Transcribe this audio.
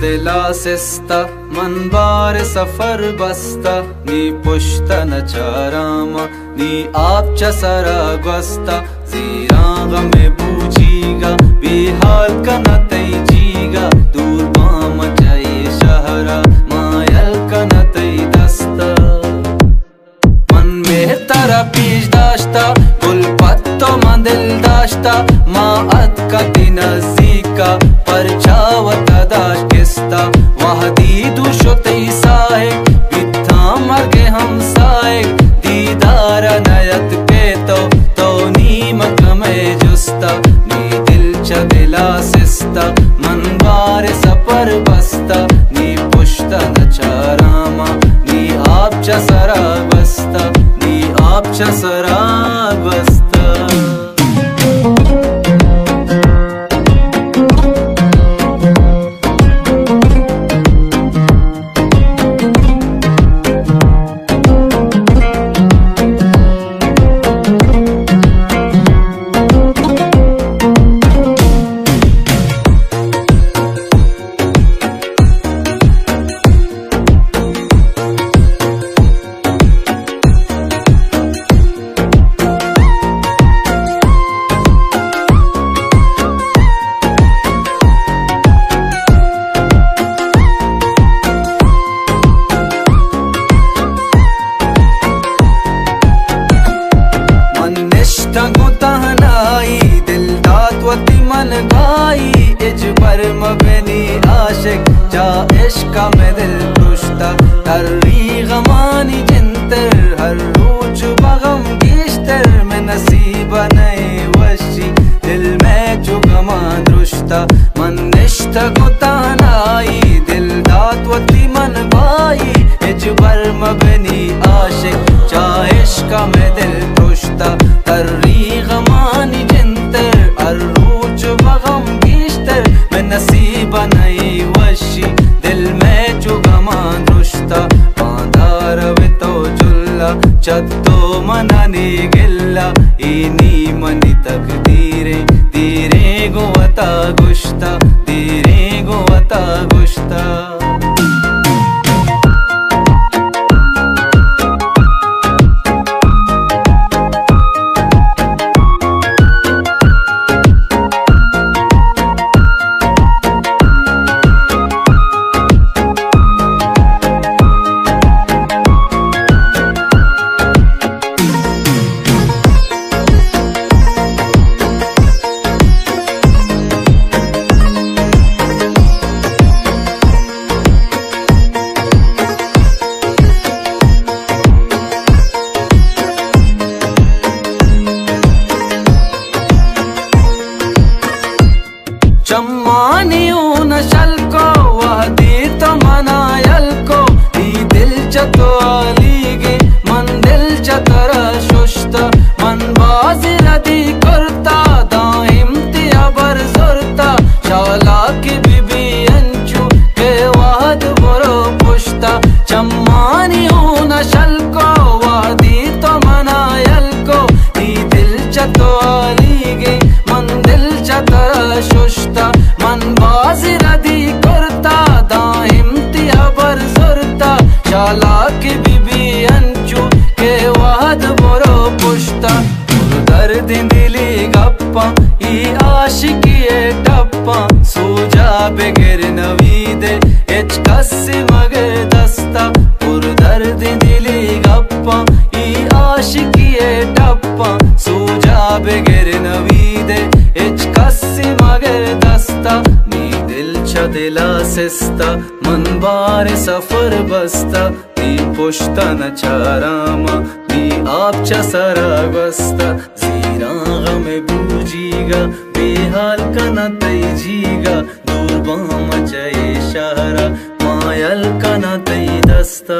दिला मन बार सफ़र बस्ता, नी पुष्तन चारामा, नी आप चसरा ग्वस्ता जीराग में बूझीगा बेहाल का न तई जीगा दूर बाम जाए शहरा, मायल का न तई दस्ता। मन में तरा पीश दाश्ता गुल पत्तो मन दिल दाश्ता माँ अत का दिन च सरा मन गाई, इज़ पर मबनी आशिक। जा इश्क में दिल पुश्ता तर्री गमानी जिंतर। हर रोज बगम गिश्तर में नसीब नहीं वशी दिल में जो गमा दृष्टा मन निष्ठ गुतानाई दिल चत्तो मननी गिल्ला इनी मनी धीरे गोवता गुश्ता धीरे गोवता गुश्ता चम्मानियों शल को वह दी तो मनायल को ई दिल चतो टप्पा सूजा बेगर नवीदे एच कस्सी मगर दस्ता, पुर दर्द दिली गप्पा। ई आशिकी टप्पा सूजा बेगर नवीदे एच कस्सी मगर दस्ता नी दिल छ दिला सिस्ता। मन बार सफ़र बस्ता नी पुश्ता न चारामा नी आप च सरा बस्ता जीरा में बूझीगा। बेहाल का न तई जीगा दूर बाम चए शहरा मायल कना तई दस्ता।